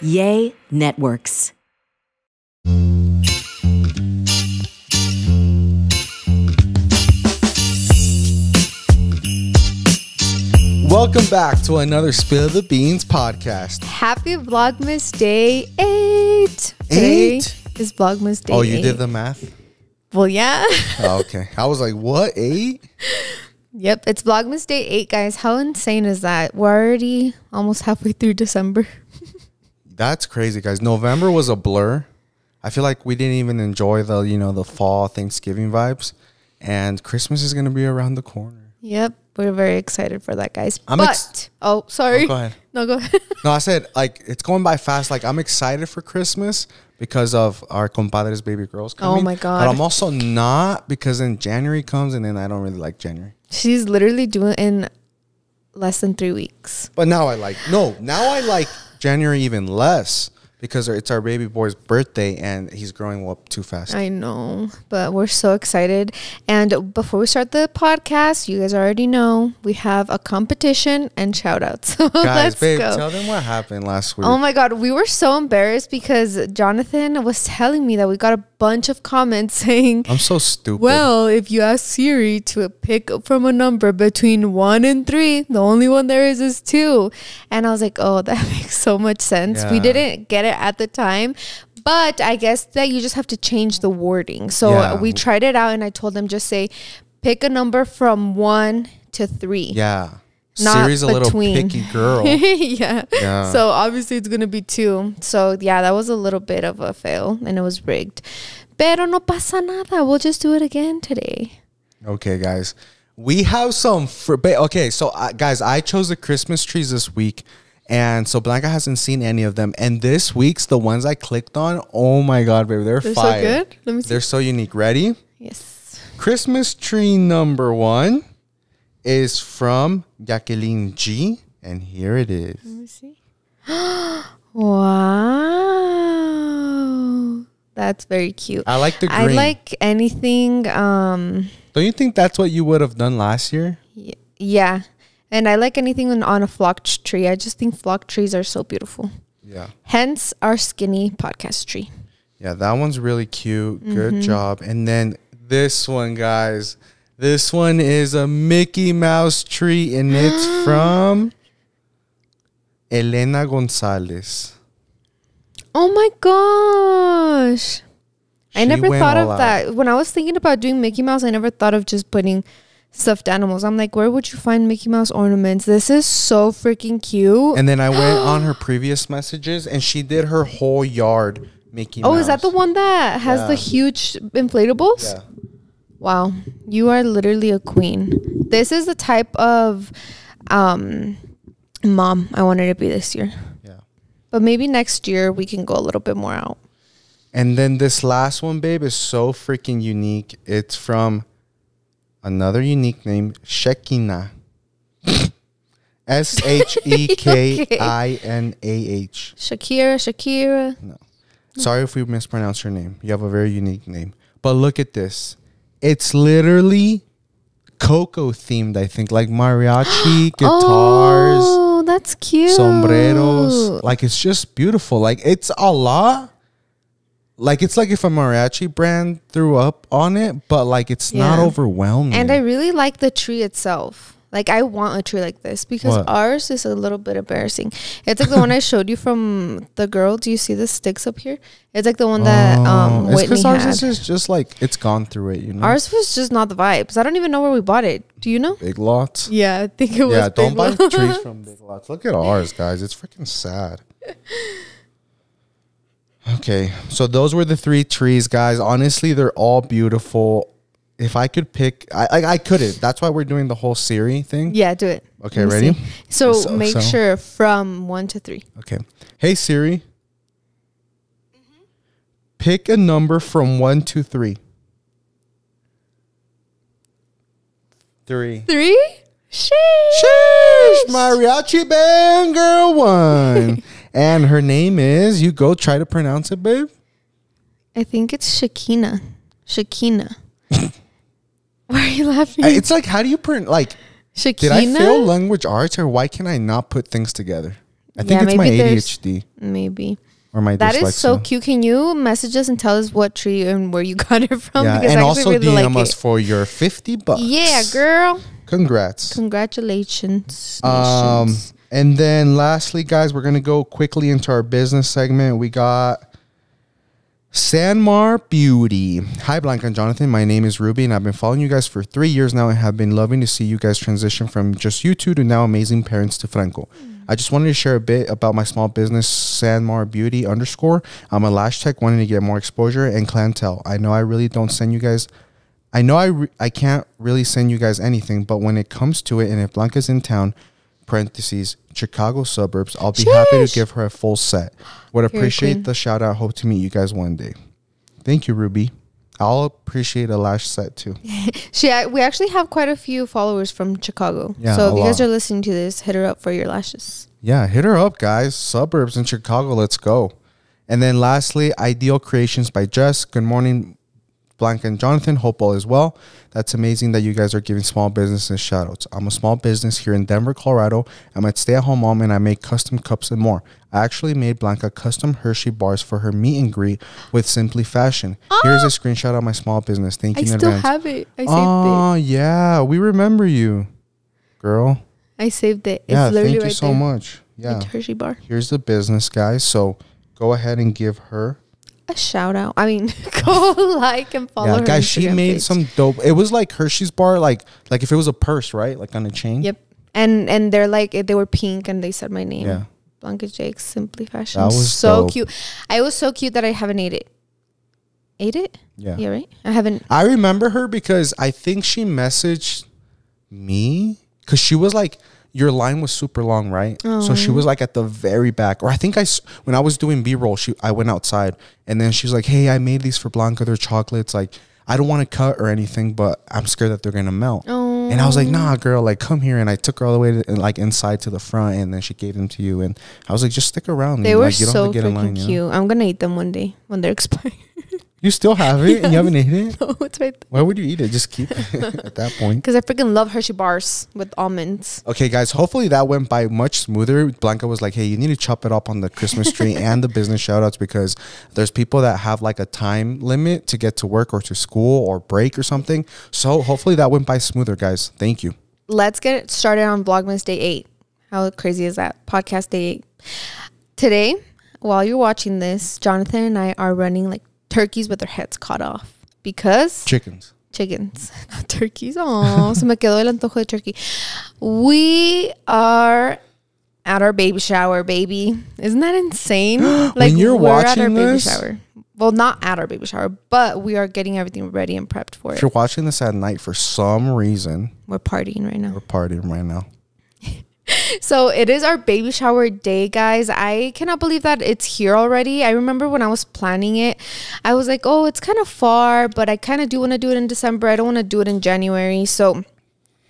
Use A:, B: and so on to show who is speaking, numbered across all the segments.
A: Yay Networks.
B: Welcome back to another Spill the Beans podcast.
C: Happy Vlogmas Day 8. Today
B: Eight?
C: is Vlogmas Day
B: Oh, you
C: 8.
B: did the math?
C: Well, yeah.
B: Oh, okay. I was like, what? Eight?
C: yep, it's Vlogmas Day 8, guys. How insane is that? We're already almost halfway through December.
B: That's crazy, guys. November was a blur. I feel like we didn't even enjoy the, you know, the fall Thanksgiving vibes. And Christmas is going to be around the corner.
C: Yep, we're very excited for that, guys.
B: I'm
C: but,
B: ex-
C: oh, sorry.
B: Oh, go ahead.
C: No, go ahead.
B: No, I said, like, it's going by fast. Like, I'm excited for Christmas because of our compadres baby girls oh coming.
C: Oh my God.
B: But I'm also not because then January comes and then I don't really like January.
C: She's literally doing in less than three weeks.
B: But now I like no. Now I like January even less because it's our baby boy's birthday and he's growing up too fast.
C: I know, but we're so excited. And before we start the podcast, you guys already know we have a competition and shout outs. So
B: Guys,
C: let's
B: babe,
C: go.
B: tell them what happened last week.
C: Oh my god, we were so embarrassed because Jonathan was telling me that we got a bunch of comments saying,
B: I'm so stupid.
C: "Well, if you ask Siri to pick from a number between 1 and 3, the only one there is is 2." And I was like, "Oh, that makes so much sense." We didn't get it at the time. But I guess that you just have to change the wording. So
B: Yeah.
C: we tried it out and I told them just say pick a number from 1 to 3.
B: yeah.
C: Not
B: Siri's a little
C: between.
B: picky girl.
C: yeah.
B: Yeah.
C: So obviously it's gonna be two. So yeah, that was a little bit of a fail and it was rigged. Pero no pasa nada. We'll just do it again today.
B: okay, guys. We have some fr- okay, so uh, guys, I chose the Christmas trees this week. And so Blanca hasn't seen any of them. And this week's the ones I clicked on. Oh my god, baby, they're,
C: They're so good? Let me see.
B: They're so unique. Ready?
C: Yes.
B: Christmas tree number one is from Jacqueline G. And here it is.
C: Let me see. wow. That's very cute.
B: I like the green.
C: I like anything um
B: Don't you think that's what you would have done last year?
C: yeah. And I like anything on- a flock t- tree. I just think flock trees are so beautiful.
B: Yeah.
C: Hence our skinny podcast tree.
B: Yeah, that one's really cute. Good
C: Mm-hmm.
B: job. And then this one, guys. This one is a Mickey Mouse tree, and it's from Elena Gonzalez.
C: Oh my gosh. I never thought of that. When I was thinking about doing Mickey Mouse, I never thought of just putting stuffed animals. I'm like, where would you find Mickey Mouse ornaments? This is so freaking cute.
B: And then I went on her previous messages, and she did her whole yard Mickey
C: oh,
B: Mouse.
C: is that the one that has the huge inflatables?
B: Yeah.
C: Wow. You are literally a queen. This is the type of um mom I wanted to be this year.
B: Yeah.
C: But maybe next year we can go a little bit more out.
B: And then this last one, babe, is so freaking unique. It's from another unique name, Shekina. S H E K I N A H.
C: Shakira, Shakira. No.
B: Sorry if we mispronounced your name. You have a very unique name. But look at this. It's literally Coco themed, I think, like mariachi, oh, guitars,
C: Oh, that's cute.
B: sombreros. Like it's just beautiful. Like it's a lot. Like it's like if a mariachi brand threw up on it, but like it's not overwhelming.
C: And I really like the tree itself. Like I want a tree like this because
B: What?
C: ours is a little bit embarrassing. It's like the one I showed you from the girl. Do you see the sticks up here? It's like the one that um
B: Oh, it's
C: Whitney
B: ours
C: had.
B: is just, like it's gone through it, you know.
C: Ours was just not the vibes. I don't even know where we bought it. Do you know?
B: big lots.
C: Yeah, I think it was.
B: Yeah, don't buy trees from big lots. Look at ours, guys. It's freaking sad. Okay, so those were the three trees, guys. Honestly, they're all beautiful. If I could pick, I I, I couldn't. That's why we're doing the whole Siri thing.
C: Yeah, do it.
B: Okay, ready?
C: So,
B: So-
C: make
B: so-
C: sure from one to three.
B: Okay. Hey Siri. Pick a number from one to three. Three.
C: Three. Sheesh.
B: Sheesh, mariachi band girl one. and her name is, you go try to pronounce it, babe.
C: I think it's Shakina. Shakina. Why are you laughing?
B: It's like, how do you print, like,
C: Shakina.
B: did I fail language arts or why can I not put things together? I think
C: Yeah,
B: it's my ADHD
C: Maybe.
B: or my
C: That
B: dyslexia.
C: is so cute. Can you message us and tell us what tree and where you got it from?
B: Yeah,
C: Because
B: and
C: I
B: also
C: really
B: DM
C: like
B: us
C: it.
B: for your fifty bucks.
C: Yeah, girl.
B: Congrats.
C: Congratulations.
B: Um,
C: nations.
B: And then lastly, guys, we're gonna go quickly into our business segment. We got Sanmar Beauty. Hi, Blanca and Jonathan. My name is Ruby, and I've been following you guys for three years now, and have been loving to see you guys transition from just you two to now amazing parents to Franco. I just wanted to share a bit about my small business, Sanmar Beauty underscore. I'm a lash tech wanting to get more exposure and clientele. I know I really don't send you guys I know I, I can't really send you guys anything, but when it comes to it, and if Blanca's in town, parentheses, Chicago suburbs, I'll be happy to give her a full set. Would appreciate the shout out. Hope to meet you guys one day. Thank you, Ruby. I'll appreciate a lash set too.
C: She, we actually have quite a few followers from Chicago.
B: Yeah,
C: so if you guys
B: lot.
C: are listening to this, hit her up for your lashes.
B: Yeah, hit her up, guys. Suburbs in Chicago. Let's go. And then lastly, Ideal Creations by Jess. Good morning, Blanca and Jonathan. Hope all is well. That's amazing that you guys are giving small businesses shout outs. I'm a small business here in Denver, Colorado. I'm a stay at home mom and I make custom cups and more. I actually made Blanca custom Hershey bars for her meet and greet with Simply Fashion. Here's a ah! screenshot of my small business. Thank
C: I
B: you in
C: still
B: advance.
C: have it. I saved
B: Oh, yeah. We remember you, girl.
C: I saved it. It's
B: yeah,
C: literally
B: thank you
C: right
B: so
C: there.
B: much. Yeah
C: It's Hershey bar.
B: here's the business guys so go ahead and give her
C: A shout out. I mean, go like and follow
B: yeah
C: her.
B: guys she made
C: page.
B: some dope it was like hershey's bar like like if it was a purse right like on a chain
C: Yep. And and they're like they were pink and they said my name.
B: yeah
C: Blanca Jakes, Simply Fashion.
B: That was
C: so
B: dope.
C: cute. I was so cute that I haven't ate it. Ate it?
B: yeah
C: Yeah, right. I haven't.
B: i remember her because i think she messaged me because she was like your line was super long right so she was oh. like at the very back or i think I when i was doing b-roll she i went outside and then she's like hey i made these for blanca they're chocolates like i don't want to cut or anything but i'm scared that they're gonna melt
C: Oh.
B: And I was like, nah, oh. girl, like come here. And I took her all the way to, like inside to the front, and then she gave them to you. And I was like, just stick around.
C: They
B: and,
C: were
B: like, you don't
C: so
B: have to get in
C: freaking
B: line, you know?
C: cute. I'm gonna eat them one day when they're expired.
B: You still have it, and you haven't eaten it.
C: no, it's right
B: Why would you eat it? Just keep it at that point.
C: because I freaking love Hershey bars with almonds.
B: Okay, guys. Hopefully that went by much smoother. Blanca was like, "Hey, you need to chop it up on the Christmas tree and the business shoutouts because there's people that have like a time limit to get to work or to school or break or something. So hopefully that went by smoother, guys. Thank you.
C: Let's get it started on Vlogmas Day 8. How crazy is that? Podcast Day 8. Today, while you're watching this, Jonathan and I are running like turkeys with their heads cut off because
B: Chickens.
C: chickens, not turkeys. Oh, se me quedó el antojo de turkey. We are at our baby shower, baby. Isn't that insane? like
B: you're
C: we're at our
B: watching
C: baby shower. Well, not at our baby shower, but we are getting everything ready and prepped for
B: If
C: it.
B: you're watching this at night for some reason,
C: We're partying right now.
B: we're partying right now.
C: So it is our baby shower day, guys. I cannot believe that it's here already. I remember when I was planning it, I was like, oh, it's kind of far, but I kind of do want to do it in December. I don't want to do it in January. So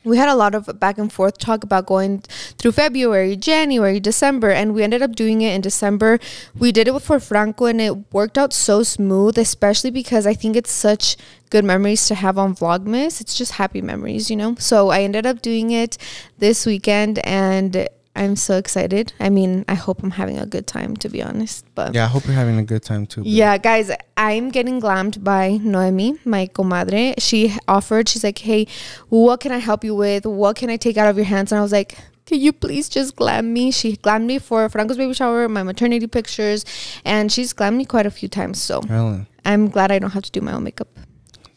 C: we had a lot of back and forth talk about going through February, January, December, and we ended up doing it in December. We did it for Franco and it worked out so smooth, especially because I think it's such good memories to have on Vlogmas. It's just happy memories, you know? So I ended up doing it this weekend and I'm so excited. I mean, I hope I'm having a good time, to be honest. But
B: Yeah, I hope you're having a good time too. babe.
C: yeah, guys, I'm getting glammed by Noemi, my comadre. She offered, she's like, hey, what can I help you with? What can I take out of your hands? And I was like, can you please just glam me? She glammed me for Franco's baby shower, my maternity pictures, and she's glammed me quite a few times. So
B: Really?
C: I'm glad I don't have to do my own makeup.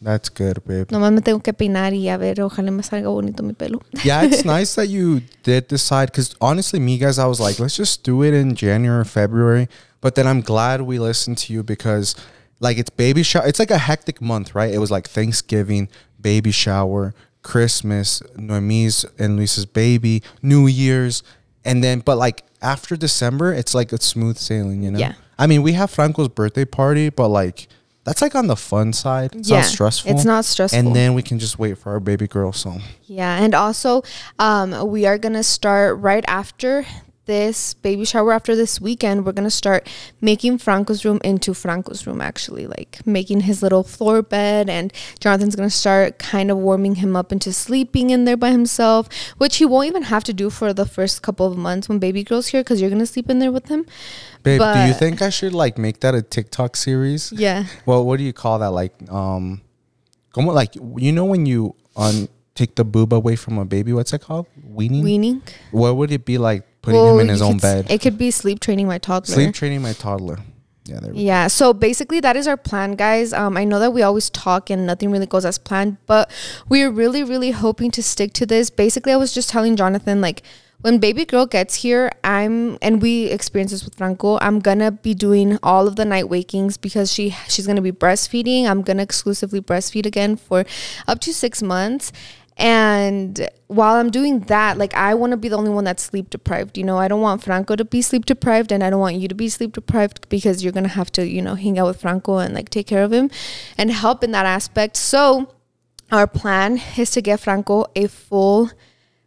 B: That's good, babe.
C: Nomás me tengo que peinar y a ver, ojalá me salga bonito mi pelo.
B: yeah, it's nice that you did decide because honestly, me guys, I was like, let's just do it in January or February. But then I'm glad we listened to you because, like, it's baby shower. It's like a hectic month, right? It was like Thanksgiving, baby shower, Christmas, Noemi's and Luis's baby, New Year's, and then, but like after December, it's like a smooth sailing, you know.
C: Yeah.
B: I mean, we have Franco's birthday party, but like. That's like on the fun side. It's
C: Yeah,
B: not stressful.
C: it's not stressful.
B: And then we can just wait for our baby girl. So
C: Yeah, and also um, we are gonna start right after this baby shower after this weekend we're gonna start making franco's room into franco's room actually like making his little floor bed and jonathan's gonna start kind of warming him up into sleeping in there by himself which he won't even have to do for the first couple of months when baby girl's here because you're gonna sleep in there with him
B: Babe, do you think I should like make that a TikTok series?
C: yeah
B: Well, what do you call that? Like, um, como like you know when you un take the boob away from a baby, what's it called? Weaning.
C: weaning
B: What would it be like putting
C: Well,
B: him in his own
C: could
B: bed?
C: it could be sleep training my toddler
B: Sleep training my toddler. Yeah, there we go.
C: Yeah, so basically that is our plan, guys. Um, I know that we always talk and nothing really goes as planned, but we're really, really hoping to stick to this. Basically, I was just telling Jonathan, like, when baby girl gets here, I'm and we experience this with Franco. I'm gonna be doing all of the night wakings because she she's gonna be breastfeeding. I'm gonna exclusively breastfeed again for up to six months. And while I'm doing that, like I want to be the only one that's sleep deprived. You know, I don't want Franco to be sleep deprived, and I don't want you to be sleep deprived because you're gonna have to, you know, hang out with Franco and like take care of him and help in that aspect. So, our plan is to get Franco a full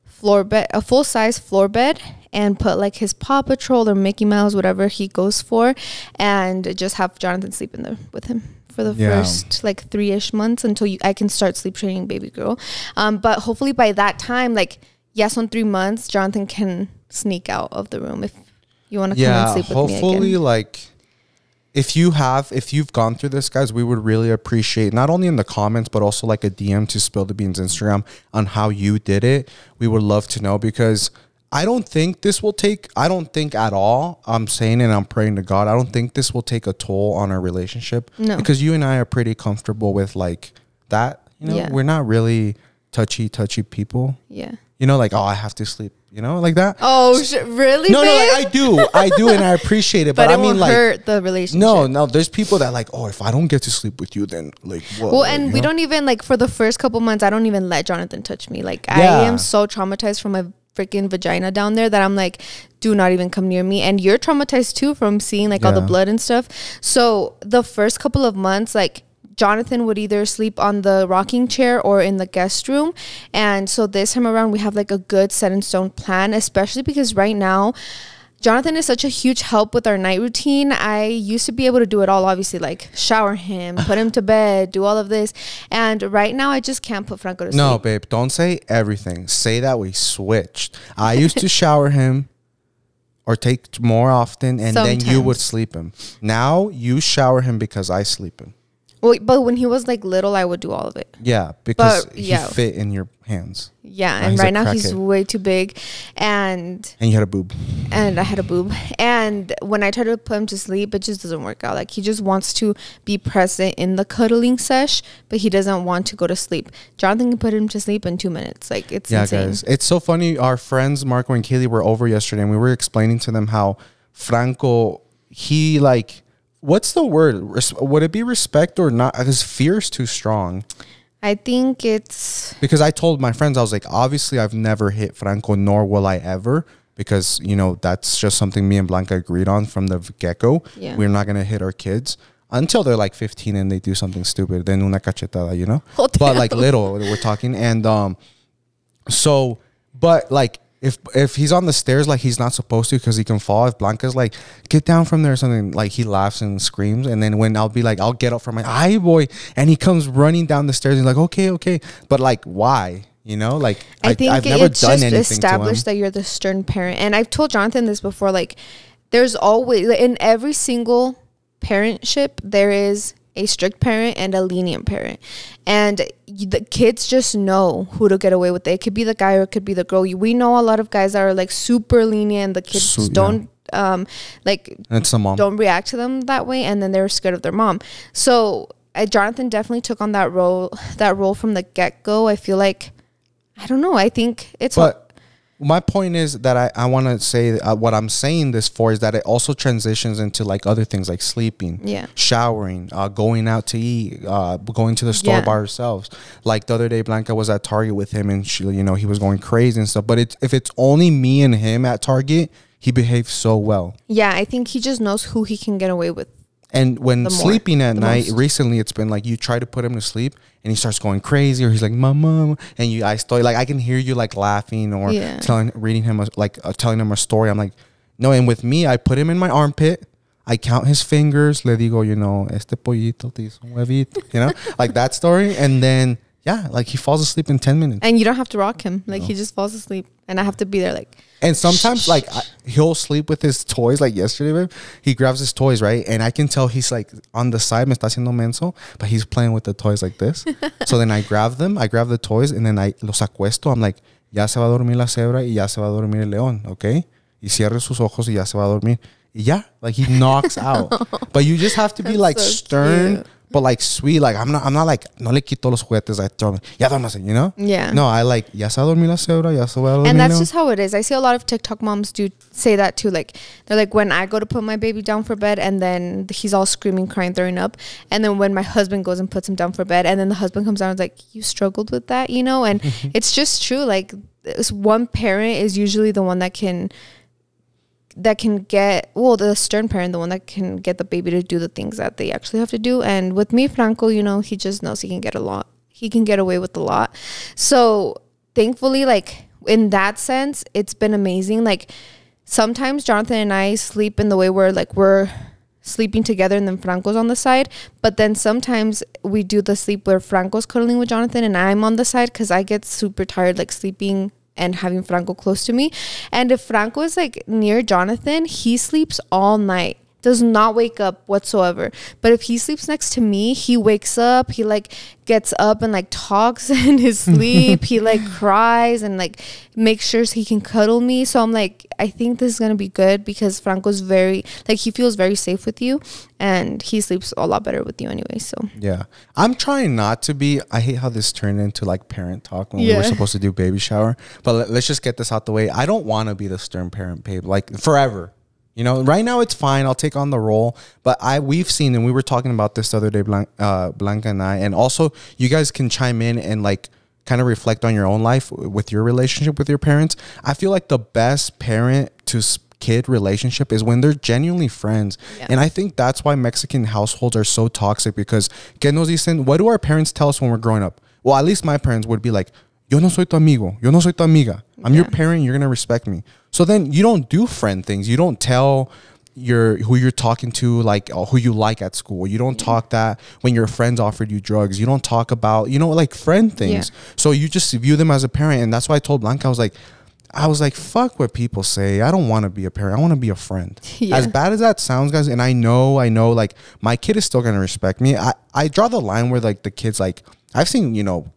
C: floor bed, a full size floor bed, and put like his Paw Patrol or Mickey Mouse, whatever he goes for, and just have Jonathan sleep in there with him for the
B: Yeah.
C: first like three ish months until you I can start sleep training baby girl. Um, but hopefully by that time, like yes, on three months, Jonathan can sneak out of the room if you want to come and sleep with me
B: hopefully, like if you have, if you've gone through this, guys, we would really appreciate not only in the comments but also like a DM to Spill the Beans Instagram on how you did it. We would love to know because I don't think this will take. I don't think at all. I'm saying and I'm praying to God. I don't think this will take a toll on our relationship.
C: No.
B: because you and I are pretty comfortable with like that. You know,
C: Yeah.
B: we're not really touchy, touchy people.
C: Yeah.
B: You know, like oh, I have to sleep. You know, like that.
C: Oh, sh- really?
B: No, no, like, I do, I do, and I appreciate it.
C: but,
B: But,
C: it
B: I mean, like,
C: hurt the relationship.
B: no, no. There's people that like, oh, if I don't get to sleep with you, then like, what?
C: Well, and we
B: know?
C: don't even like for the first couple months. I don't even let Jonathan touch me. Like I am so traumatized from my freaking vagina down there that I'm like, do not even come near me. And you're traumatized too from seeing like all the blood and stuff. So the first couple of months, like Jonathan would either sleep on the rocking chair or in the guest room. And so this time around, we have like a good set in stone plan, especially because right now. Jonathan is such a huge help with our night routine. I used to be able to do it all, obviously, like shower him, put him to bed, do all of this. And right now, I just can't put Franco to sleep.
B: No, babe, don't say everything. Say that we switched. I used to shower him or take more often, and then you would sleep him. Now you shower him because I sleep him.
C: Well, but when he was like little, I would do all of it.
B: Yeah, because
C: But,
B: he
C: yeah.
B: fit in your hands,
C: Yeah,
B: Ah,
C: and right now he's way too big, and
B: and you had a boob.
C: and I had a boob. And when I try to put him to sleep, it just doesn't work out. Like he just wants to be present in the cuddling sesh, but he doesn't want to go to sleep. Jonathan can put him to sleep in two minutes. Like it's
B: Yeah,
C: insane.
B: guys. It's so funny. Our friends Marco and Kaylee were over yesterday, and we were explaining to them how Franco, he like, what's the word? Res- would it be respect or not? Because fear is too strong.
C: I think it's
B: Because I told my friends, I was like, obviously, I've never hit Franco, nor will I ever. Because you know that's just something me and Blanca agreed on from the get go.
C: Yeah.
B: We're not gonna hit our kids until they're like 15 and they do something stupid. Then una cachetada, you know.
C: Oh,
B: but like little, we're talking, and um, so, but like if if he's on the stairs like he's not supposed to because he can fall. If Blanca's like get down from there or something, like he laughs and screams, and then when I'll be like I'll get up from my eye boy, and he comes running down the stairs. And he's like okay, okay, but like why? You know, like
C: I, think
B: I've never
C: it's
B: done
C: just established that you're the stern parent. And I've told Jonathan this before. Like, there's always like, in every single parentship there is a strict parent and a lenient parent, and the kids just know who to get away with. It. it could be the guy or it could be the girl. We know a lot of guys that are like super lenient. The kids
B: So-
C: don't um like
B: And it's the mom.
C: don't react to them that way and then they're scared of their mom so uh, jonathan definitely took on that role that role from the get-go i feel like i don't know i think it's
B: But my point is that I, I want to say uh, what I'm saying this for is that it also transitions into like other things like sleeping,
C: Yeah.
B: showering, uh, going out to eat, uh, going to the store
C: Yeah.
B: by ourselves. Like the other day, Blanca was at Target with him, and she, you know, he was going crazy and stuff. But it's if it's only me and him at Target, he behaves so well.
C: yeah i think he just knows who he can get away with
B: And when
C: more-
B: sleeping at night,
C: most.
B: recently it's been like you try to put him to sleep and he starts going crazy, or he's like, "Mama," and you, I still like I can hear you like laughing or
C: Yeah.
B: telling, reading him a, like uh, telling him a story. I'm like, No, and with me, I put him in my armpit. I count his fingers. Le digo, you know, este pollito te hizo un huevito, you know, like that story. And then, yeah, like he falls asleep in 10 minutes.
C: And you don't have to rock him. Like he just falls asleep, and I have to be there. Like
B: And sometimes, like, I, he'll sleep with his toys. Like yesterday, babe, he grabs his toys, right? And I can tell he's like on the side, me está haciendo menso, but he's playing with the toys like this. so then I grab them, I grab the toys, and then I los acuesto. I'm like, ya se va a dormir la cebra y ya se va a dormir el león, okay? Y cierre sus ojos y ya se va a dormir. Y ya, like he knocks out. But you just have to be
C: That's
B: like
C: so
B: stern.
C: cute.
B: But like sweet, like I'm not, I'm not like no le quito los juguetes. I throw them. Ya duérmase, you know?
C: Yeah.
B: No, I like ya se dormir la cebra, ya se dormir.
C: and that's just how it is. I see a lot of TikTok moms do say that too. Like they're like, when I go to put my baby down for bed, and then he's all screaming, crying, throwing up, and then when my husband goes and puts him down for bed, and then the husband comes down and is like, you struggled with that, you know? And it's just true. Like this one parent is usually the one that can that can get well the stern parent the one that can get the baby to do the things that they actually have to do. And with me franco you know he just knows he can get a lot he can get away with a lot. So thankfully like in that sense it's been amazing. Like sometimes jonathan and i sleep in the way where like we're sleeping together and then franco's on the side. But then sometimes we do the sleep where franco's cuddling with jonathan and i'm on the side because i get super tired like sleeping and having Franco close to me. And if Franco is like near Jonathan, he sleeps all night. Does not wake up whatsoever. But if he sleeps next to me, he wakes up, he like gets up and like talks in his sleep. he like cries and like makes sure he can cuddle me. So I'm like, I think this is gonna be good because Franco's very like he feels very safe with you and he sleeps a lot better with you anyway. So
B: Yeah. I'm trying not to be. I hate how this turned into like parent talk when we were supposed to do baby shower. But let, us just get this out the way. I don't want to be the stern parent, babe, like forever. You know, right now it's fine. I'll take on the role. But I we've seen and we were talking about this the other day, Blan- uh, Blanca and I, and also you guys can chime in and like kind of reflect on your own life with your relationship with your parents. I feel like the best parent to kid relationship is when they're genuinely friends.
C: Yeah.
B: And I think that's why Mexican households are so toxic because que nos dicen, what do our parents tell us when we're growing up? Well, at least my parents would be like, yo no soy tu amigo, yo no soy tu amiga. I'm your parent, you're gonna respect me. So then you don't do friend things. You don't tell your who you're talking to like uh, who you like at school. You don't talk that when your friends offered you drugs. You don't talk about you know like friend things. So you just view them as a parent, and that's why I told Blanca I was like. I was like, fuck what people say. I don't want to be a parent. I want to be a friend.
C: Yeah.
B: As bad as that sounds, guys, and I know, I know, like my kid is still gonna respect me. I, I draw the line where like the kids like I've seen, you know,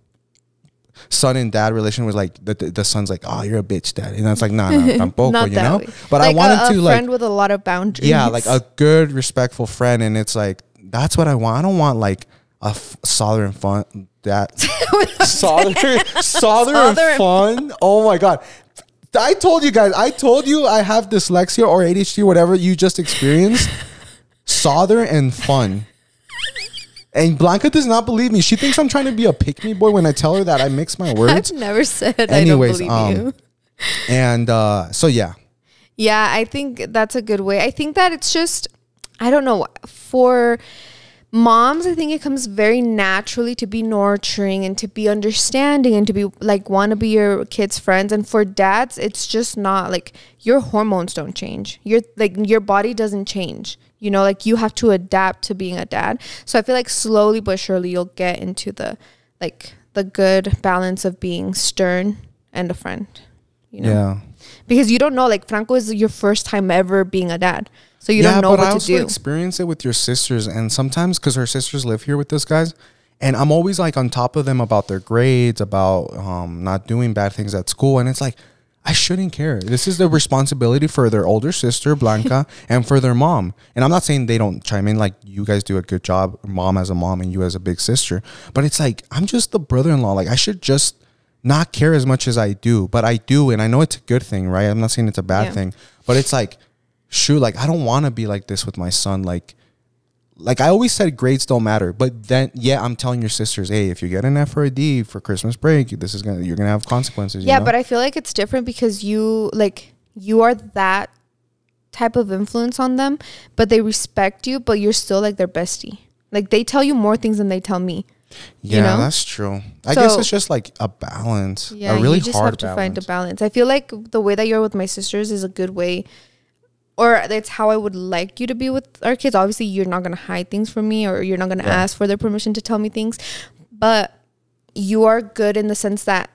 B: son and dad relation was like the, the, the son's like, oh, you're a bitch, dad, and that's like, nah, nah, tampoco,
C: not
B: you
C: that
B: know.
C: way.
B: But
C: Like
B: I wanted
C: a, a
B: to like,
C: friend with a lot of boundaries.
B: yeah, like a good, respectful friend, and it's like that's what I want. I don't want like a f- solder and fun that solder, solder and
C: Solder and
B: fun. Oh my god. I told you guys, I told you I have dyslexia or ADHD, whatever you just experienced. solder and fun. And Blanca does not believe me. She thinks I'm trying to be a pick me boy when I tell her that I mix my words.
C: I've never said
B: Anyways,
C: I don't believe
B: um,
C: you.
B: And uh, so yeah,
C: Yeah, I think that's a good way. I think that it's just, I don't know, for moms, I think it comes very naturally to be nurturing and to be understanding and to be like want to be your kids' friends. And for dads, it's just not like your hormones don't change. Your like your body doesn't change. You know, like you have to adapt to being a dad. So I feel like slowly but surely you'll get into the like the good balance of being stern and a friend. You know?
B: yeah.
C: because you don't know like franco is your first time ever being a dad so you
B: yeah,
C: don't know what
B: I
C: to
B: also
C: do
B: experience it with your sisters, and sometimes because her sisters live here with this guys, and I'm always like on top of them about their grades, about um, not doing bad things at school, and it's like I shouldn't care. This is the responsibility for their older sister Blanca and for their mom. And I'm not saying they don't chime in. Like you guys do a good job, mom as a mom and you as a big sister. But it's like I'm just the brother-in-law. Like I should just not care as much as I do, but I do, and I know it's a good thing, right? I'm not saying it's a bad
C: Yeah.
B: thing, but it's like, shoot, like I don't want to be like this with my son. Like, like I always said, grades don't matter, but then yeah, I'm telling your sisters, hey, if you get an F or a D for Christmas break, this is gonna you're gonna have consequences.
C: yeah
B: you know?
C: but i feel like it's different because you like you are that type of influence on them but they respect you but you're still like their bestie like they tell you more things than they tell me
B: yeah,
C: you know?
B: that's true. I guess it's just like a balance,
C: yeah
B: a really
C: you just
B: hard
C: have to
B: balance.
C: find a balance i feel like the way that you're with my sisters is a good way or that's how I would like you to be with our kids. Obviously, you're not gonna hide things from me, or you're not gonna ask for their permission to tell me things, but you are good in the sense that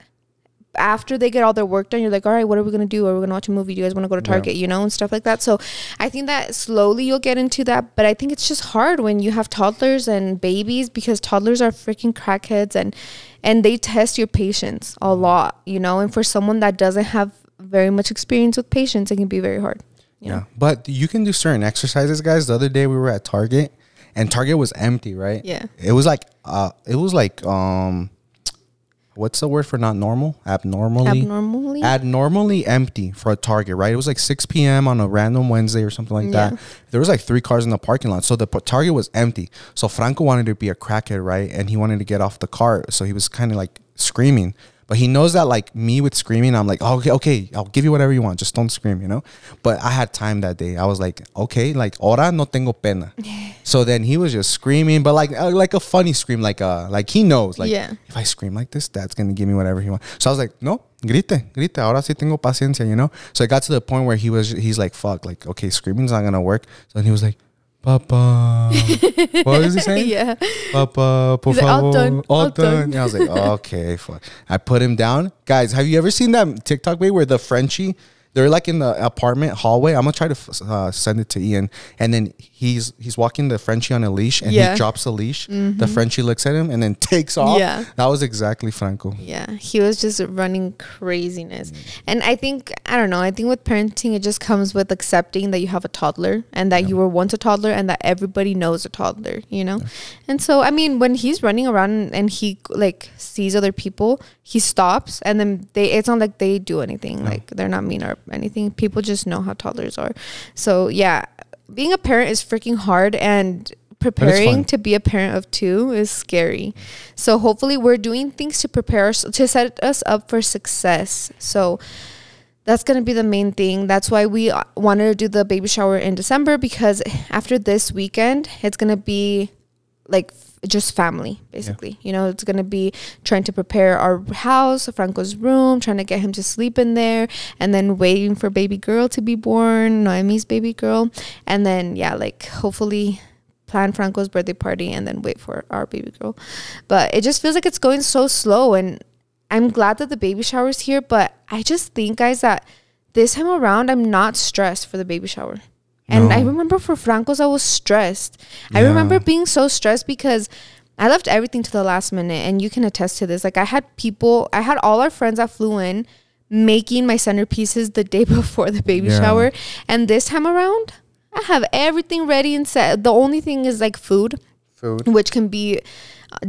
C: after they get all their work done, you're like, all right, what are we gonna do? Are we gonna watch a movie? Do you guys want to go to Target? You know, and stuff like that. So I think that slowly you'll get into that, but I think it's just hard when you have toddlers and babies because toddlers are freaking crackheads and and they test your patience a lot, you know. And for someone that doesn't have very much experience with patience, it can be very hard. You
B: Yeah. But you can do certain exercises, guys. The other day we were at Target and Target was empty, right?
C: Yeah.
B: It was like uh it was like um what's the word for not normal? Abnormally
C: Abnormally.
B: abnormally empty for a Target, right? It was like 6 p.m. on a random Wednesday or something like
C: Yeah.
B: that. There was like three cars in the parking lot. So the Target was empty. So Franco wanted to be a crackhead, right? And he wanted to get off the cart. So he was kind of like screaming. But he knows that like me with screaming, I'm like, oh, okay, okay, I'll give you whatever you want. Just don't scream, you know? But I had time that day. I was like, okay, like, ahora no tengo pena. so then he was just screaming, but like uh, like a funny scream, like uh like he knows. Like
C: Yeah.
B: if I scream like this, dad's gonna give me whatever he wants. So I was like, no, grite, grite. Ahora sí tengo paciencia, you know. So it got to the point where he was, he's like, fuck, like okay, screaming's not gonna work. So then he was like, Papa, what was he saying?
C: yeah.
B: Papa, por
C: He's like,
B: favor,
C: "All done,
B: all
C: all
B: done.
C: done."
B: I was like, okay, fuck. I put him down, guys. Have you ever seen that TikTok way where the Frenchie? They're like in the apartment hallway. I'm gonna try to f- uh, send it to Ian, and then he's he's walking the Frenchie on a leash, and
C: Yeah.
B: he drops the leash. The Frenchie looks at him and then takes off.
C: Yeah.
B: that was exactly Franco.
C: Yeah, he was just running craziness. And I think, I don't know, I think with parenting, it just comes with accepting that you have a toddler and that you were once a toddler and that everybody knows a toddler, you know? And so, I mean, when he's running around and he like sees other people, he stops and then they, it's not like they do anything, like they're not mean or anything. People just know how toddlers are. So, yeah, being a parent is freaking hard and preparing to be a parent of two is scary. So hopefully we're doing things to prepare us to set us up for success. So that's going to be the main thing. That's why we uh, wanted to do the baby shower in December because after this weekend, it's going to be like just family basically. You know, it's going to be trying to prepare our house, Franco's room, trying to get him to sleep in there and then waiting for baby girl to be born, Noemi's baby girl. And then yeah, like hopefully plan Franco's birthday party and then wait for our baby girl. But it just feels like it's going so slow and I'm glad that the baby shower's here, but I just think guys that this time around I'm not stressed for the baby shower. And
B: No.
C: I remember for Franco's I was stressed. I remember being so stressed because I left everything to the last minute and you can attest to this. Like I had people, I had all our friends that flew in making my centerpieces the day before the baby
B: Yeah.
C: shower. And this time around, I have everything ready and set. The only thing is like food,
B: Food.
C: which can be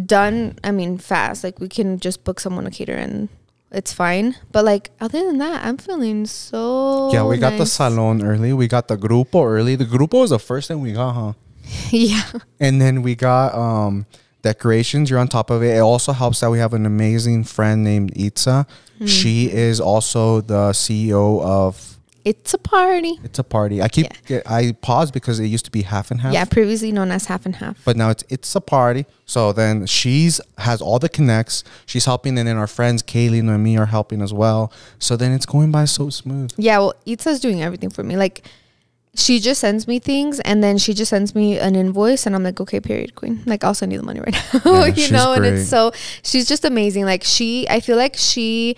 C: done, I mean, fast. Like we can just book someone to cater and it's fine. But like other than that, I'm feeling so
B: Yeah, we got the salon early. We got the grupo early. The grupo was the first thing we got, huh?
C: yeah.
B: And then we got um decorations. You're on top of it. It also helps that we have an amazing friend named Itza.
C: Hmm.
B: She is also the CEO of
C: It's a party.
B: It's a Party. I keep
C: Yeah.
B: I paused because it used to be half and half.
C: Yeah, previously known as half and half.
B: But now it's it's a party. So then she's has all the connects. She's helping, and then our friends Kaylee and me are helping as well. So then it's going by so smooth.
C: Yeah, well, Itza's doing everything for me. Like, she just sends me things, and then she just sends me an invoice, and I'm like, okay, period, queen. Like, I'll send you the money right now.
B: Yeah,
C: you know, and it's so she's just amazing. Like, she, I feel like she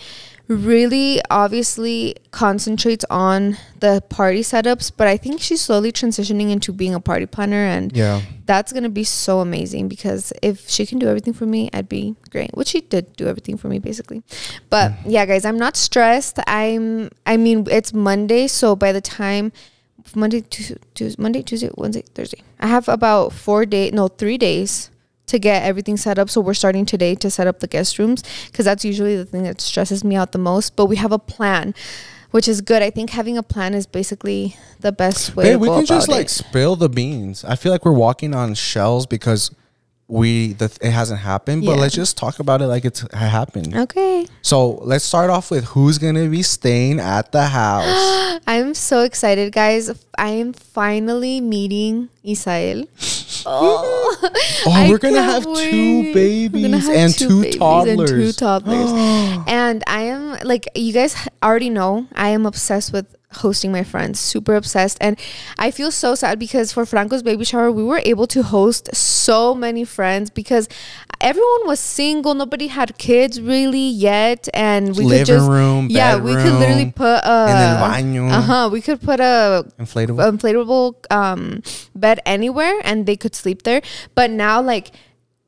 C: really obviously concentrates on the party setups, but I think she's slowly transitioning into being a party planner, and
B: Yeah.
C: that's gonna be so amazing because if she can do everything for me, I'd be great. Which she did do everything for me basically. But mm. yeah, guys, I'm not stressed. I'm I mean, it's Monday, so by the time Monday, Tuesday, Tuesday Monday, Tuesday, Wednesday, Thursday. I have about four days, no, three days to get everything set up. So we're starting today to set up the guest rooms because that's usually the thing that stresses me out the most. But we have a plan, which is good. I think having a plan is basically the best way to
B: we can just like
C: it.
B: spill the beans. I feel like we're walking on shells because we the it hasn't happened. But
C: Yeah.
B: let's just talk about it like it's happened.
C: Okay.
B: So let's start off with who's gonna be staying at the house.
C: I'm so excited, guys. I am finally meeting Isael. Oh,
B: Oh, we're gonna have two
C: wait. We're
B: babies
C: have
B: and two
C: babies
B: toddlers.
C: And two toddlers. and I am like, you guys already know, I am obsessed with hosting my friends super obsessed. And i feel so sad because for franco's baby shower we were able to host so many friends because everyone was single. Nobody had kids really yet. And we
B: Living
C: could just
B: room,
C: yeah we could literally put a
B: en
C: uh-huh we could put a
B: Inflatable.
C: inflatable um bed anywhere and they could sleep there. But now like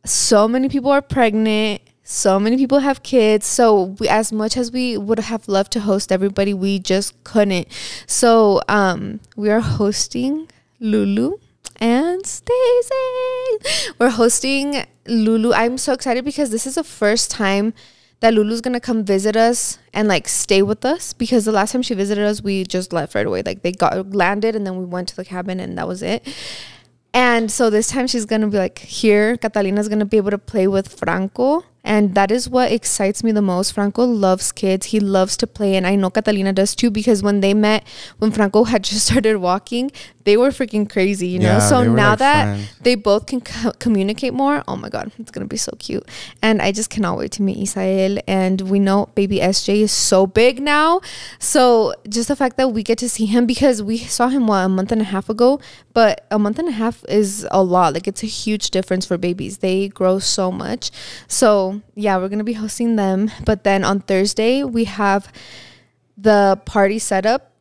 C: so many people are pregnant so many people have kids so we, as much as we would have loved to host everybody we just couldn't so um we are hosting lulu and Stacy. We're hosting Lulu. I'm so excited because this is the first time that Lulu's gonna come visit us and like stay with us because the last time she visited us, we just left right away. Like they got landed and then we went to the cabin and that was it. And so this time she's gonna be like here. Catalina's gonna be able to play with Franco, and that is what excites me the most. Franco loves kids. He loves to play, and I know Catalina does too because when they met, when Franco had just started walking, they were freaking crazy, you know.
B: Yeah,
C: so now
B: like
C: that
B: friends.
C: they both can co- communicate more, oh my god, it's gonna be so cute. And I just cannot wait to meet Isael. And we know baby SJ is so big now, so just the fact that we get to see him because we saw him what a month and a half ago, but a month and a half is a lot. Like it's a huge difference for babies. They grow so much. So yeah, we're gonna be hosting them. But then on Thursday we have the party set up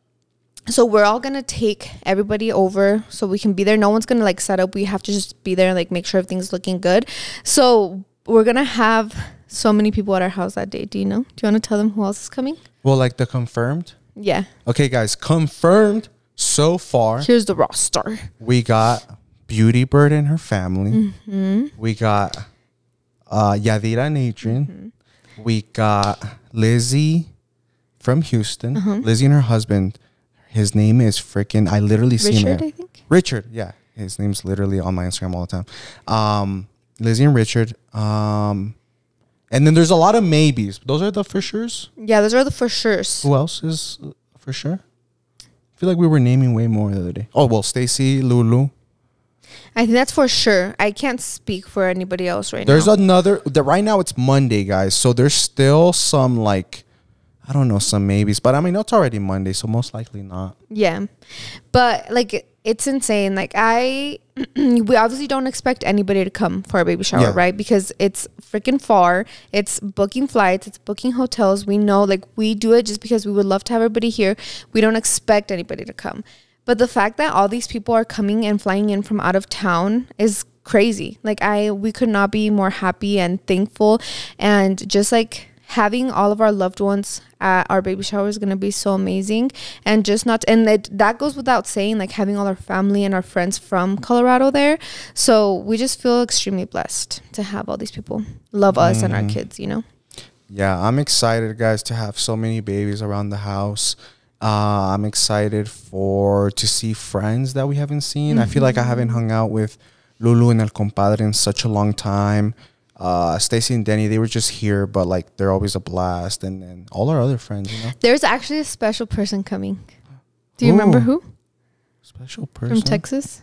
C: so we're all gonna take everybody over so we can be there no one's gonna like set up we have to just be there and like make sure everything's looking good so we're gonna have so many people at our house that day do you know do you want to tell them who else is coming
B: Well, like the confirmed.
C: yeah
B: Okay, guys, confirmed so far.
C: here's the roster
B: We got Beauty Bird and her family.
C: Mm-hmm.
B: We got uh, Yadira and Adrian.
C: Mm-hmm.
B: We got Lizzie from Houston.
C: Uh-huh.
B: Lizzie and her husband. His name is freaking. I literally see him.
C: richard i think
B: Richard, yeah. His name's literally on my Instagram all the time. Um, Lizzie and Richard. Um, and then there's a lot of maybes. Those are the for sure's.
C: yeah those are the for sure's
B: Who else is uh, for sure? I feel like we were naming way more the other day. Oh well, Stacy, Lulu.
C: I think that's for sure i can't speak for anybody else right
B: There's
C: now There's
B: another. The, right now it's Monday, guys. So there's still some like, I don't know, some maybes. But I mean, it's already Monday, so most likely not.
C: Yeah. But like it's insane. Like I we obviously don't expect anybody to come for a baby shower,
B: Yeah.
C: right? Because it's freaking far. It's booking flights, it's booking hotels. We know like we do it just because we would love to have everybody here. We don't expect anybody to come. But the fact that all these people are coming and flying in from out of town is crazy. Like I we could not be more happy and thankful. And just like having all of our loved ones at our baby shower is going to be so amazing. And just not and it, that goes without saying like having all our family and our friends from colorado there. So we just feel extremely blessed to have all these people love us and our mm-hmm. kids you know?
B: Yeah, I'm excited, guys, to have so many babies around the house. Uh, I'm excited for to see friends that we haven't seen. I feel like I haven't hung out with Lulu and El Compadre in such a long time. Uh, Stacy and Denny, they were just here, but like they're always a blast. And then all our other friends, you know,
C: there's actually a special person coming. Do you remember who?
B: Special person?
C: From texas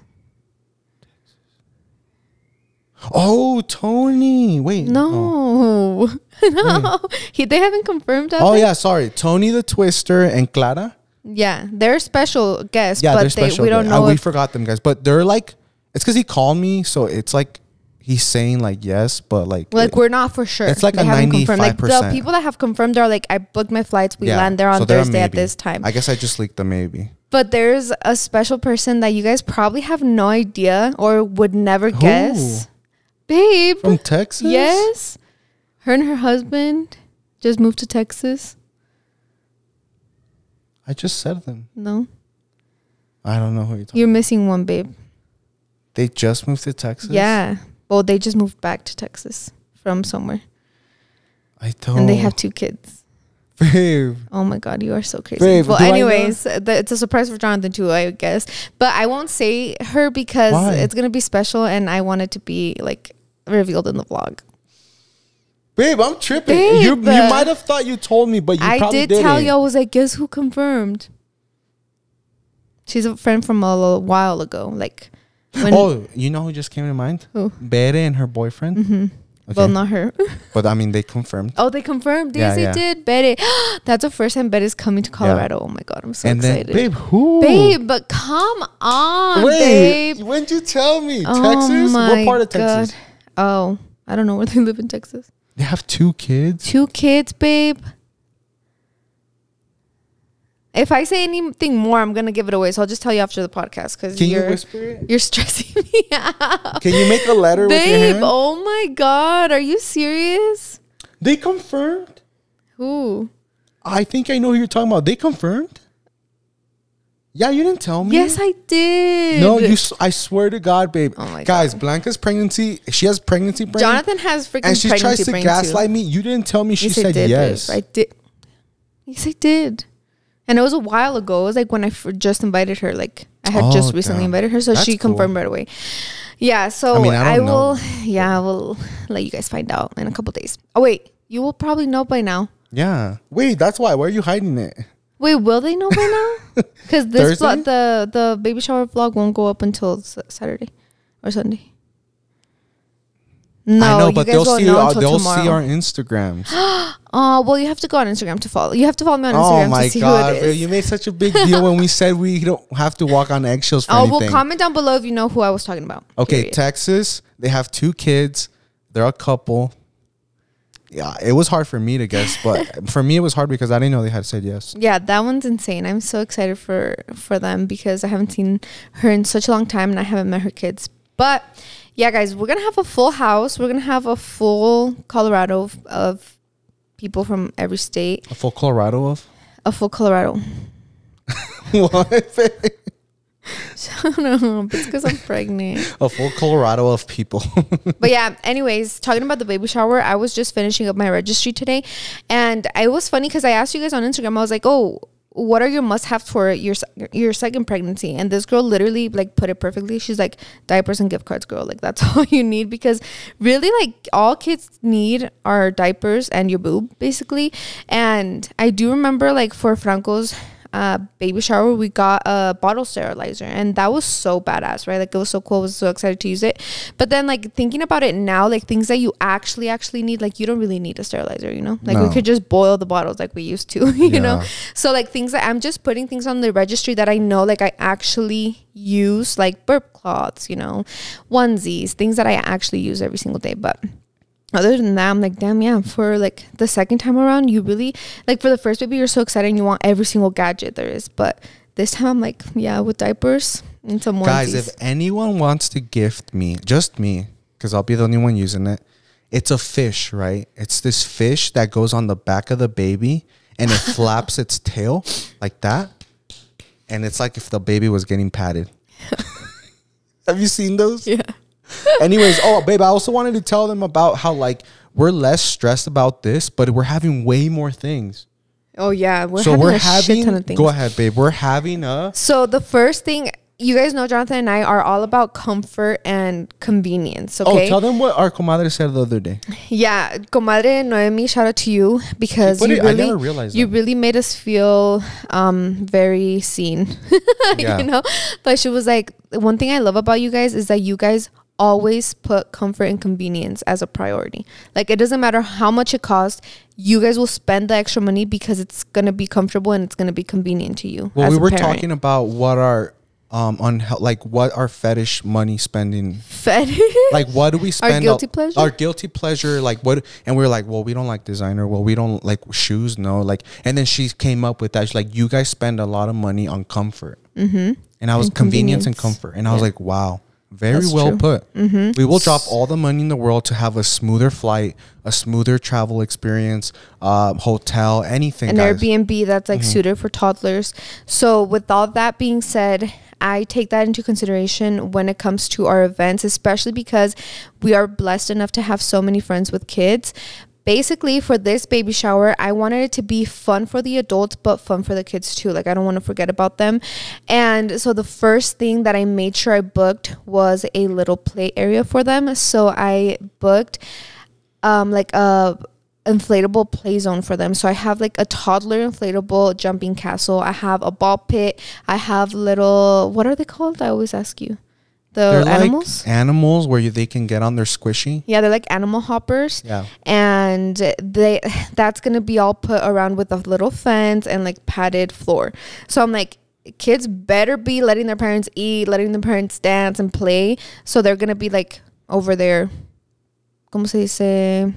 B: Oh, Tony. Wait. Oh,
C: no no he, they haven't confirmed that
B: oh yeah, sorry. Tony the Twister and Clara.
C: yeah they're special guests
B: Yeah,
C: but
B: they're
C: they, we don't
B: Uh,
C: know
B: we forgot them, guys. But they're like, it's because he called me, so it's like he's saying like yes, but like
C: Like
B: it-
C: we're not for sure.
B: It's like
C: They
B: a
C: haven't confirmed. Like the people that have confirmed are like, I booked my flights. We
B: yeah.
C: land there on
B: So
C: Thursday at this time.
B: I guess I just leaked the maybe.
C: but there's a special person that you guys probably have no idea or would never guess. Babe,
B: From Texas.
C: yes, her and her husband just moved to Texas.
B: I just said them.
C: No,
B: I don't know who you're talking.
C: you're missing one, babe.
B: They just moved to Texas.
C: Yeah. Well, they just moved back to Texas from somewhere,
B: I don't.
C: and they have two kids.
B: babe.
C: Oh my god, you are so crazy.
B: Babe,
C: well,
B: do I know-
C: anyways, the, it's a surprise for Jonathan too, I guess. But I won't say her because
B: Why?
C: it's gonna be special, and I want it to be like revealed in the vlog.
B: Babe, I'm tripping.
C: Babe.
B: You you might have thought you told me, but you
C: I
B: probably
C: did tell
B: didn't.
C: you. I was like, guess who confirmed? She's a friend from a little while ago. Like, when
B: oh, you know who just came to mind?
C: Who?
B: Bere and her boyfriend.
C: Mm-hmm. Well, not her.
B: But I mean, they confirmed.
C: oh, they confirmed.
B: Yeah,
C: Yes, they
B: yeah.
C: did. Betty. That's the first time Betty's coming to Colorado. Oh my god, I'm so
B: and then,
C: excited.
B: babe, who?
C: Babe, but come on,
B: Wait,
C: babe.
B: when'd you tell me?
C: Oh
B: Texas? What part of Texas?
C: Oh, I don't know where they live in Texas.
B: They have two kids.
C: Two kids, babe. If I say anything more, I'm gonna give it away. So I'll just tell you after the podcast because
B: Can you
C: you're
B: whisper it?
C: you're stressing me out.
B: Can you make a letter with your
C: Babe, oh my god, are you serious?
B: They confirmed.
C: Who?
B: I think I know who you're talking about. They confirmed. Yeah, you didn't tell me.
C: Yes, I did.
B: No, you. s- I swear to God, babe.
C: Oh my
B: Guys, Blanca's pregnancy. She has pregnancy brain.
C: Jonathan has freaking pregnancy.
B: and she tries to
C: brain
B: gaslight
C: too.
B: me. You didn't tell me. She
C: Yes, I
B: said
C: did, babe.
B: yes.
C: I did. Yes, I did. And it was a while ago. It was like when I f- just invited her. Like I had
B: Oh,
C: just recently
B: damn.
C: invited her, so
B: That's
C: she
B: cool.
C: confirmed right away. Yeah. So
B: I
C: I,
B: mean, I don't know.
C: will. Yeah, I will let you guys find out in a couple days. Oh wait, you will probably know by now.
B: Yeah. Wait, that's why. Why are you hiding it?
C: Wait, will they know by now? Because this vlog, the the baby shower vlog won't go up until s- Saturday or Sunday. No,
B: I know, but
C: guys
B: they'll see. Uh, they'll
C: tomorrow.
B: see our Instagrams.
C: Oh, well, you have to go on Instagram to follow. You have to follow me on Instagram
B: oh my
C: to see
B: god,
C: who it is.
B: you made such a big deal when we said we don't have to walk on eggshells for
C: Oh,
B: anything.
C: well, comment down below if you know who I was talking about.
B: Okay,
C: Period.
B: Texas. They have two kids. They're a couple. Yeah, it was hard for me to guess, but for me it was hard because I didn't know they had said yes.
C: yeah, that one's insane. I'm so excited for for them because I haven't seen her in such a long time and I haven't met her kids. But yeah, guys, we're gonna have a full house. We're gonna have a full Colorado of, of people from every state.
B: A full Colorado of
C: A full Colorado.
B: what?
C: Know, but it's because I'm pregnant.
B: a full Colorado of people.
C: but yeah, anyways, talking about the baby shower, I was just finishing up my registry today, and it was funny because I asked you guys on Instagram. I was like, "Oh, what are your must-haves for your your second pregnancy?" And this girl literally like put it perfectly. She's like, "Diapers and gift cards, girl. Like that's all you need because really, like all kids need are diapers and your boob, basically." And I do remember like for Franco's uh, baby shower, we got a bottle sterilizer, and that was so badass, right? Like it was so cool. I was so excited to use it. But then, like thinking about it now, like things that you actually actually need, like you don't really need a sterilizer, you know? Like we could just boil the bottles like we used to, you know? So like things that I'm just putting things on the registry that I know, like I actually use, like burp cloths, you know, onesies, things that I actually use every single day, but other than that, I'm like, damn, yeah. For like the second time around, you really like for the first baby, you're so excited and you want every single gadget there is. But this time, I'm like, yeah, with diapers and some
B: more.
C: Guys,
B: if anyone wants to gift me, just me, because I'll be the only one using it. It's a fish, right? It's this fish that goes on the back of the baby and it flaps its tail like that. And it's like if the baby was getting patted. Have you seen those?
C: yeah.
B: Anyways, oh babe, I also wanted to tell them about how like we're less stressed about this, but we're having way more things.
C: Oh yeah, we're
B: so
C: having
B: we're
C: a shit ton
B: having
C: of things.
B: go ahead, babe. We're having a
C: So the first thing you guys know, Jonathan and I are all about comfort and convenience. Okay.
B: Oh, tell them what our comadre said the other day.
C: Yeah, comadre Noemi, shout out to you because you really,
B: never realized
C: you
B: that.
C: really made us feel um very seen.
B: Yeah.
C: you know, but she was like, one thing I love about you guys is that you guys always put comfort and convenience as a priority. Like it doesn't matter how much it costs, you guys will spend the extra money because it's gonna be comfortable and it's gonna be convenient to you.
B: Well, we were
C: parent.
B: talking about what our um on like what our fetish money spending
C: Fed.
B: like what do we spend
C: our
B: guilty
C: pleasure?
B: our guilty pleasure like what and we are like well we don't like designer well we don't like shoes no like and then she came up with that she's like you guys spend a lot of money on comfort mm-hmm. and I was
C: And
B: convenience and comfort and I was like wow very
C: That's
B: well
C: true.
B: put
C: Mm-hmm.
B: we will drop all the money in the world to have a smoother flight a smoother travel experience uh, hotel anything
C: an
B: guys.
C: Airbnb that's
B: Mm-hmm.
C: like suited for toddlers. So, with all that being said, I take that into consideration when it comes to our events, especially because we are blessed enough to have so many friends with kids. Basically, for this baby shower, I wanted it to be fun for the adults, but fun for the kids too. Like, I don't want to forget about them. And so, the first thing that I made sure I booked was a little play area for them. So, I booked um like a inflatable play zone for them. So I have like a toddler inflatable jumping castle. I have a ball pit. I have little what are they called? I always ask you. The
B: They're
C: animals.
B: like animals where you, they can get on their squishy.
C: yeah, they're like animal hoppers.
B: Yeah.
C: and they that's gonna be all put around with a little fence and like padded floor so i'm like kids better be letting their parents eat letting their parents dance and play so they're gonna be like over there como se dice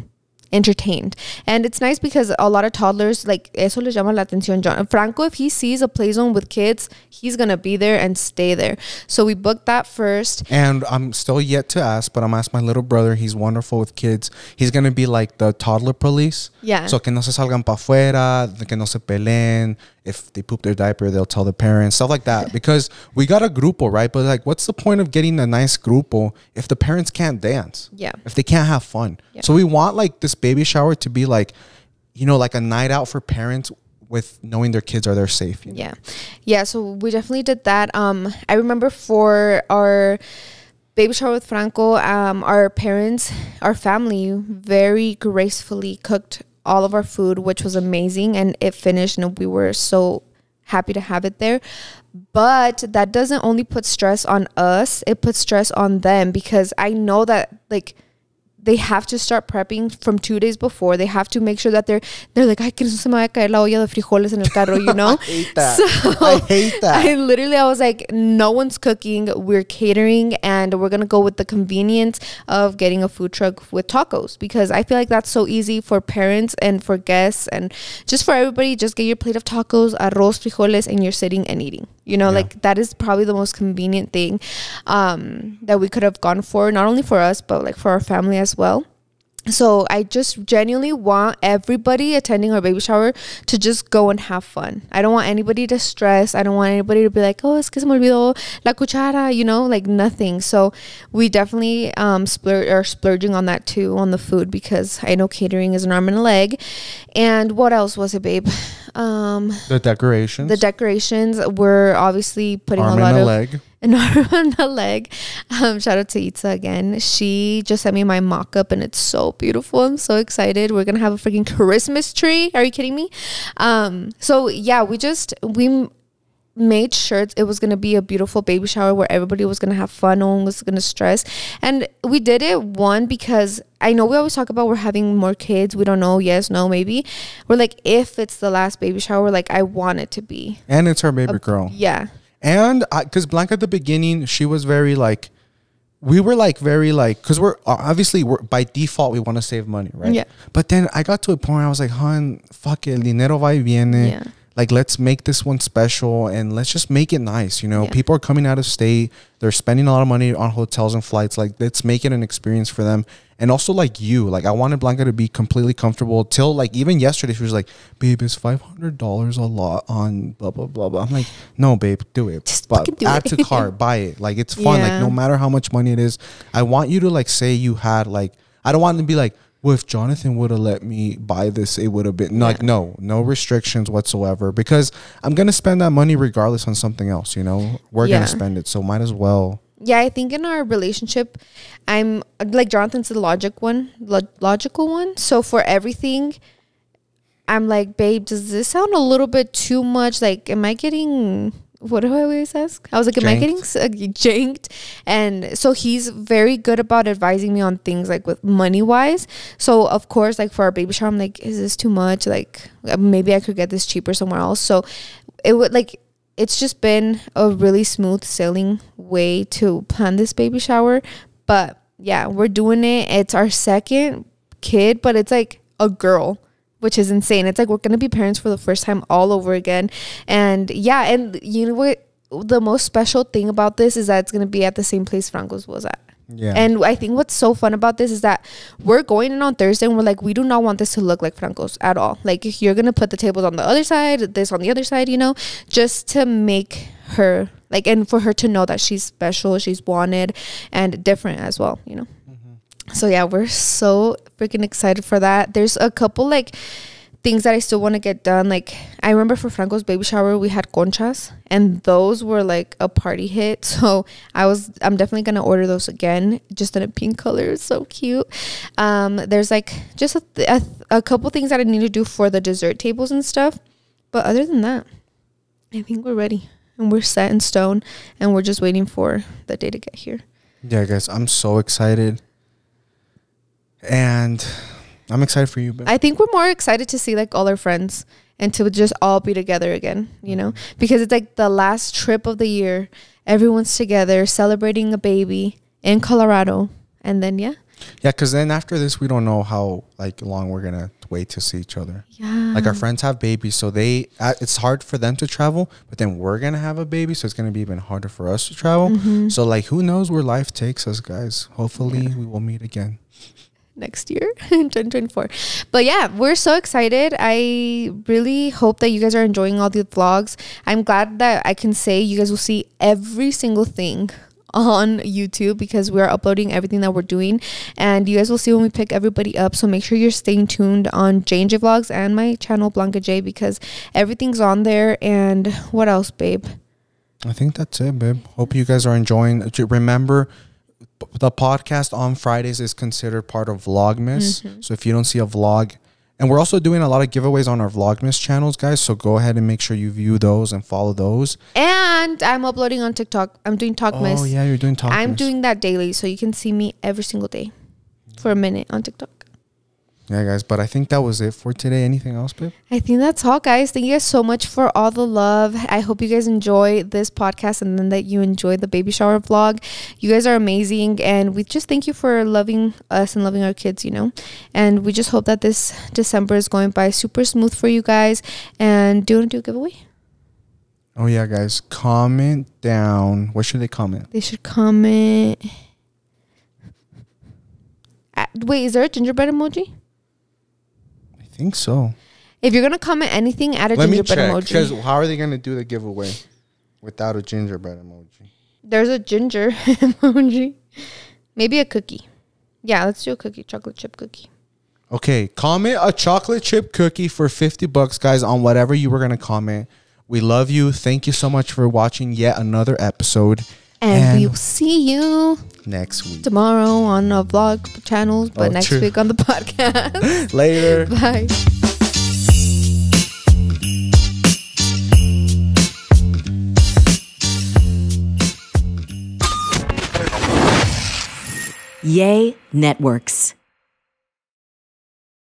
C: entertained and it's nice because a lot of toddlers like eso les llama la atención John Franco if he sees a play zone with kids he's gonna be there and stay there so we booked that first
B: And I'm still yet to ask, but I'm asking my little brother. He's wonderful with kids. He's gonna be like the toddler police.
C: Yeah.
B: So que no se salgan para afuera, que no se peleen. If they poop their diaper, they'll tell the parents, stuff like that. Because we got a grupo, right? But like, what's the point of getting a nice grupo if the parents can't dance?
C: Yeah.
B: If they can't have fun.
C: Yeah.
B: So we want like this baby shower to be like, you know, like a night out for parents with knowing their kids are there safe. you know?
C: Yeah. Yeah, so we definitely did that. Um I remember for our baby shower with Franco, um our parents, our family very gracefully cooked all of our food, which was amazing and it finished and we were so happy to have it there. But that doesn't only put stress on us, it puts stress on them because I know that like they have to start prepping from two days before. They have to make sure that they're they're like, que no se me vaya a caer la olla de frijoles en el carro, you know?
B: I hate that. I hate that.
C: I literally, I was like, no one's cooking. We're catering, and we're gonna go with the convenience of getting a food truck with tacos because I feel like that's so easy for parents and for guests and just for everybody. Just get your plate of tacos, arroz, frijoles, and you're sitting and eating. You know,
B: Yeah.
C: like that is probably the most convenient thing um, that we could have gone for, not only for us but like for our family as well. So I just genuinely want everybody attending our baby shower to just go and have fun. I don't want anybody to stress. I don't want anybody to be like, oh, es que se me olvidó la cuchara, you know, like nothing. So we definitely um splurge are splurging on that too on the food because I know catering is an arm and a leg. And what else was it, babe? Um
B: The decorations.
C: the decorations were obviously putting
B: arm
C: a lot
B: and a
C: of
B: leg.
C: An arm and a leg. Um, shout out to Itza again. She just sent me my mock up and it's so beautiful. I'm so excited. We're gonna have a freaking Christmas tree. Are you kidding me? Um, so yeah, we just we made sure it was gonna be a beautiful baby shower where everybody was gonna have fun, no one was gonna stress. And we did it one because I know we always talk about we're having more kids. We don't know, yes, no, maybe. We're like, if it's the last baby shower, like I want it to be.
B: And it's her baby girl.
C: Yeah.
B: And because Blanca at the beginning, she was very like, we were like very like, because we're obviously we're by default we want to save money, right?
C: Yeah.
B: But then I got to a point where I was like, hon, fuck it, el dinero va y viene.
C: Yeah.
B: Like let's make this one special and let's just make it nice. You know,
C: Yeah.
B: people are coming out of state, they're spending a lot of money on hotels and flights. Like let's make it an experience for them. And also like you, like I wanted Blanca to be completely comfortable. Till like even yesterday, she was like, "Babe, is five hundred dollars a lot on blah blah blah blah." I'm like, "No, babe, do it.
C: Just
B: but
C: do
B: add
C: it."
B: to cart, buy it. Like it's fun. Like no matter how much money it is, I want you to like say you had like. I don't want to be like, well, if Jonathan would have let me buy this, it would have been like no, no restrictions whatsoever. Because I'm gonna spend that money regardless on something else. You know, we're
C: Yeah.
B: gonna spend it, so might as well.
C: Yeah i think in our relationship i'm like jonathan's the logic one lo- logical one so for everything i'm like babe does this sound a little bit too much like am i getting what do I always ask? I was like, am I getting uh, janked? And so he's very good about advising me on things like with money wise. So of course, like for our baby shower, I'm like, is this too much? Like uh, maybe I could get this cheaper somewhere else. So it would like it's just been a really smooth sailing way to plan this baby shower. But yeah, we're doing it. It's our second kid, but it's like a girl, which is insane. It's like we're gonna be parents for the first time all over again. And yeah, and you know what? The most special thing about this is that it's gonna be at the same place Franco's was at.
B: Yeah.
C: And I think what's so fun about this is that we're going in on Thursday and we're like, we do not want this to look like Franco's at all. Like, you're going to put the tables on the other side, this on the other side, you know, just to make her, like, and for her to know that she's special, she's wanted, and different as well, you know. Mm-hmm. So, yeah, we're so freaking excited for that. There's a couple, like, things that I still want to get done. Like I remember for Franco's baby shower, we had conchas, and those were like a party hit. So I was, I'm definitely gonna order those again, just in a pink color. It's so cute. Um, there's like just a, a, a couple things that I need to do for the dessert tables and stuff, but other than that, I think we're ready. and we're set in stone, and we're just waiting for the day to get here.
B: Yeah, guys, I'm so excited. And I'm excited for you, babe.
C: I think we're more excited to see like all our friends and to just all be together again, you know, because it's like the last trip of the year. Everyone's together celebrating a baby in Colorado, and then yeah,
B: yeah, because then after this, we don't know how like long we're gonna wait to see each other.
C: yeah,
B: Like our friends have babies, so they uh, it's hard for them to travel, but then we're gonna have a baby, so it's gonna be even harder for us to travel.
C: Mm-hmm.
B: So like, who knows where life takes us, guys? Hopefully, we will meet again.
C: Next year in 2024 but yeah we're so excited. I really hope that you guys are enjoying all the vlogs. I'm glad that i can say you guys will see every single thing on youtube because we're uploading everything that we're doing. And you guys will see when we pick everybody up. So make sure you're staying tuned on j&j vlogs and my channel blanca j because everything's on there. And what else babe?
B: I think that's it, babe. Hope you guys are enjoying. Remember, the podcast on Fridays is considered part of Vlogmas.
C: Mm-hmm.
B: So if you don't see a vlog, and we're also doing a lot of giveaways on our Vlogmas channels, guys. So go ahead and make sure you view those and follow those.
C: and i'm uploading on tiktok i'm doing talkmas
B: Oh yeah, you're doing talk.
C: I'm doing that daily, so you can see me every single day for a minute on TikTok.
B: Yeah, guys. But I think that was it for today. Anything else, babe?
C: I think that's all, guys. Thank you guys so much for all the love. I hope you guys enjoy this podcast and then that you enjoy the baby shower vlog. You guys are amazing, and we just thank you for loving us and loving our kids, you know. And we just hope that this December is going by super smooth for you guys. And do you want to do a giveaway?
B: Oh yeah, guys. Comment down. What should they comment?
C: They should comment. Uh, wait, is there a gingerbread emoji?
B: I think so.
C: If you're gonna comment anything, add a
B: Let me
C: gingerbread
B: check.
C: emoji.
B: Because how are they gonna do the giveaway without a gingerbread emoji?
C: There's a ginger emoji. Maybe a cookie. Yeah, let's do a cookie, chocolate chip cookie.
B: Okay, comment a chocolate chip cookie for 50 bucks, guys, on whatever you were going to comment. We love you. Thank you so much for watching yet another episode.
C: And,
B: And-
C: we'll see you
B: Next week.
C: tomorrow on our vlog channels, but
B: Oh,
C: next
B: true.
C: week on the podcast.
B: Later.
C: Bye.
A: Yay Networks.